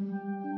うん。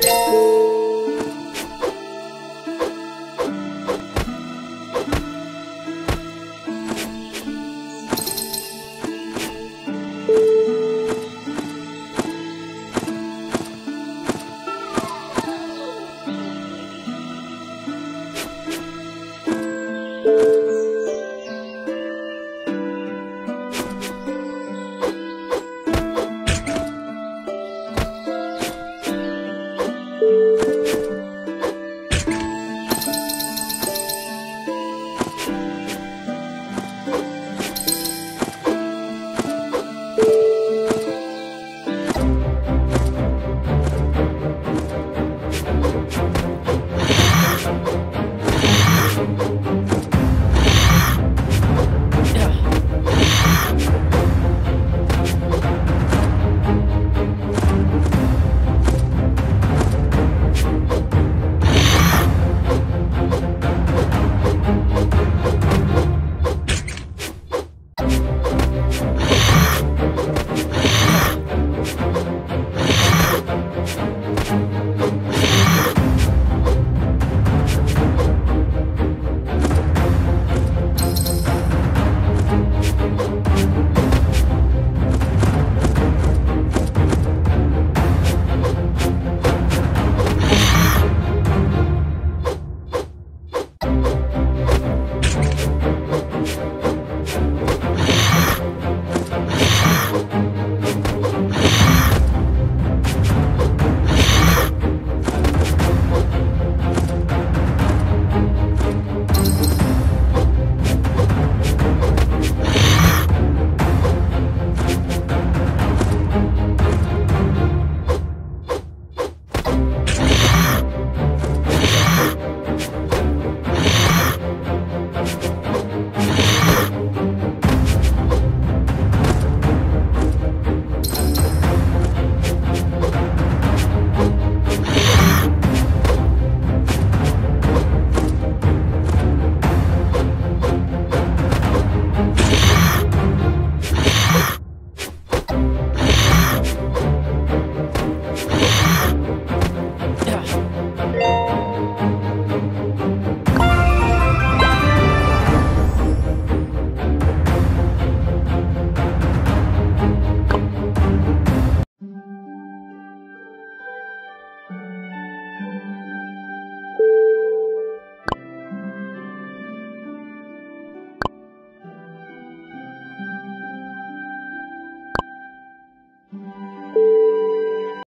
Música